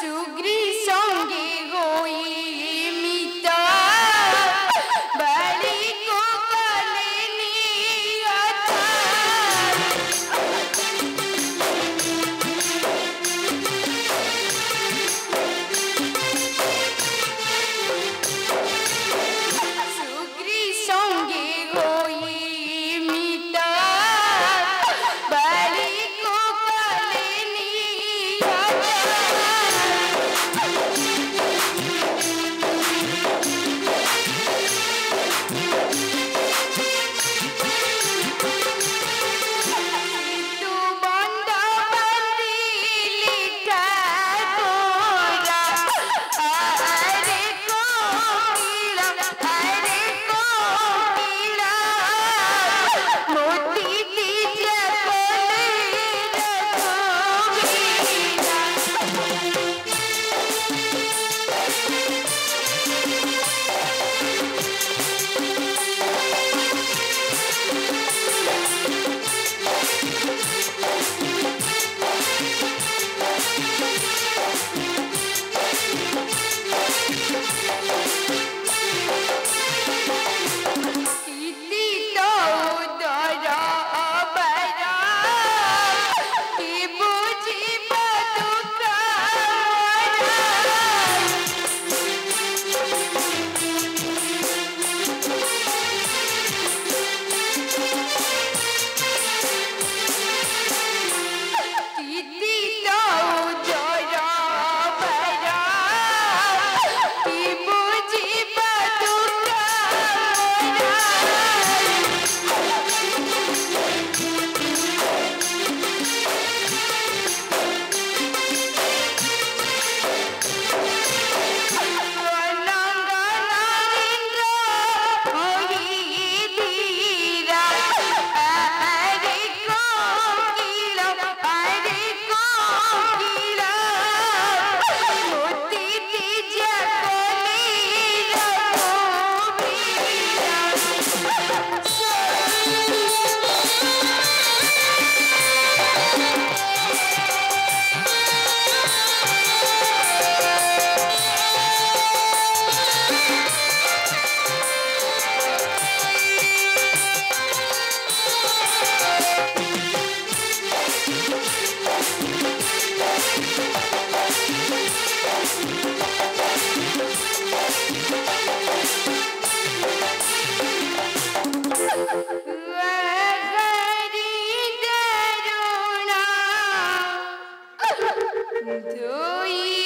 সুগ্রী সঙ্গী Do you?